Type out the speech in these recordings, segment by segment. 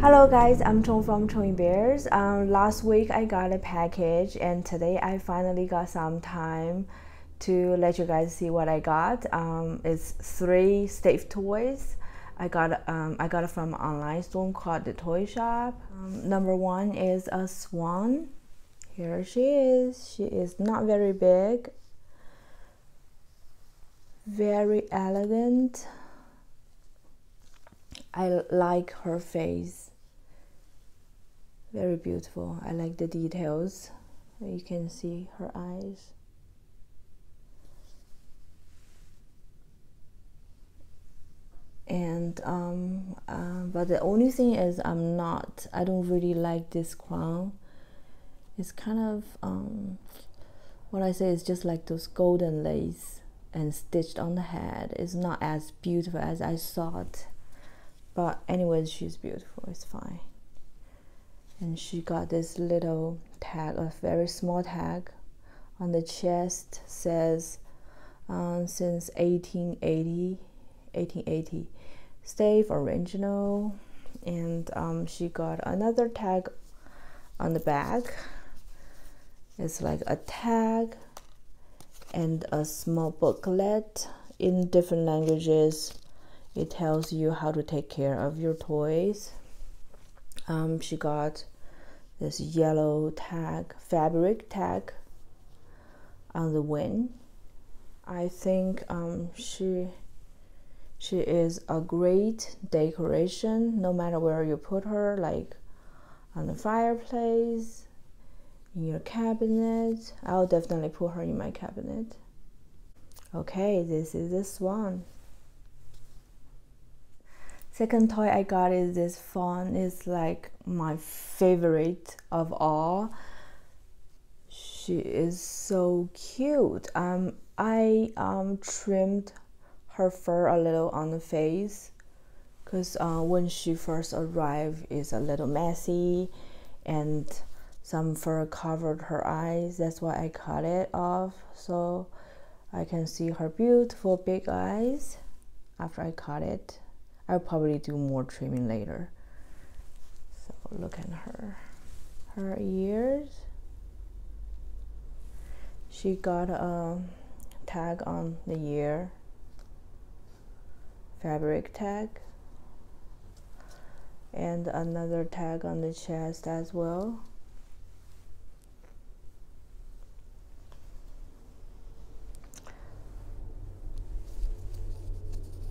Hello guys, I'm Chong from Chong Bears. Um, last week I got a package and today I finally got some time to let you guys see what I got. Um, it's three Steiff toys. I got um, I got it from an online store called the Toy Shop. Um, number one is a swan. Here she is. She is not very big. Very elegant. I like her face. Very beautiful. I like the details. You can see her eyes. And um, uh, but the only thing is, I'm not. I don't really like this crown. It's kind of um, what I say is just like those golden lace and stitched on the head. It's not as beautiful as I thought but anyways she's beautiful it's fine and she got this little tag a very small tag on the chest says um, since 1880 1880 Steiff original. And um, she got another tag on the back. It's like a tag and a small booklet in different languages. It tells you how to take care of your toys. Um, she got this yellow tag fabric tag on the wing. I think um, she she is a great decoration no matter where you put her like on the fireplace in your cabinet. I'll definitely put her in my cabinet. Okay this is the swan Second toy I got is this fawn. It's like my favorite of all. She is so cute. Um, I um trimmed her fur a little on the face because uh, when she first arrived it's a little messy and some fur covered her eyes that's why I cut it off so I can see her beautiful big eyes after I cut it I'll probably do more trimming later. So look at her. Her ears. She got a tag on the ear. Fabric tag. And another tag on the chest as well.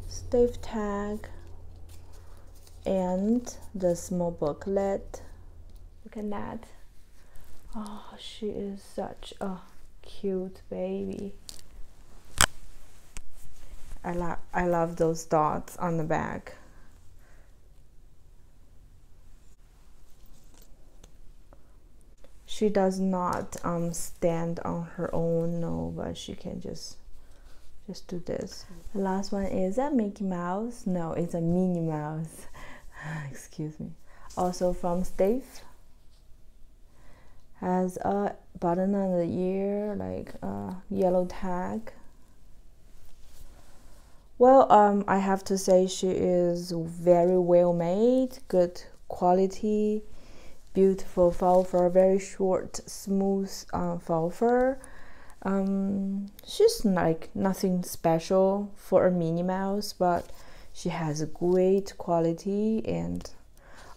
Steiff tag and the small booklet. Look at that. Oh she is such a cute baby. I love I love those dots on the back. She does not um, stand on her own no but she can just just do this. The last one is a Mickey Mouse. No it's a Minnie Mouse excuse me. Also from Steiff has a button on the ear like a yellow tag. Well um, I have to say she is very well made good quality beautiful faux fur very short smooth uh, faux fur um, she's like nothing special for a Minnie Mouse but she has a great quality and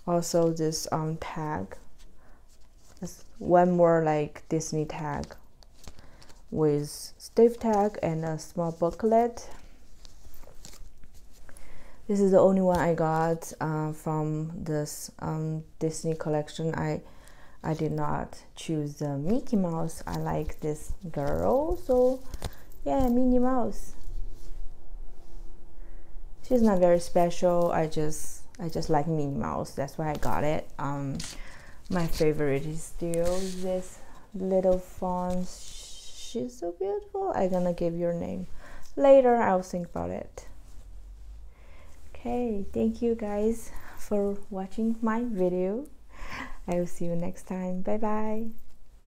also this um, tag. One more like Disney tag with Steiff tag and a small booklet. This is the only one I got uh, from this um, Disney collection. I I did not choose the Mickey Mouse. I like this girl so yeah Minnie Mouse she's not very special. I just i just like minnie mouse. That's why i got it. Um my favorite is still this little fawn she's so beautiful. I'm gonna give your name later. I'll think about it. Okay thank you guys for watching my video. I will see you next time. Bye bye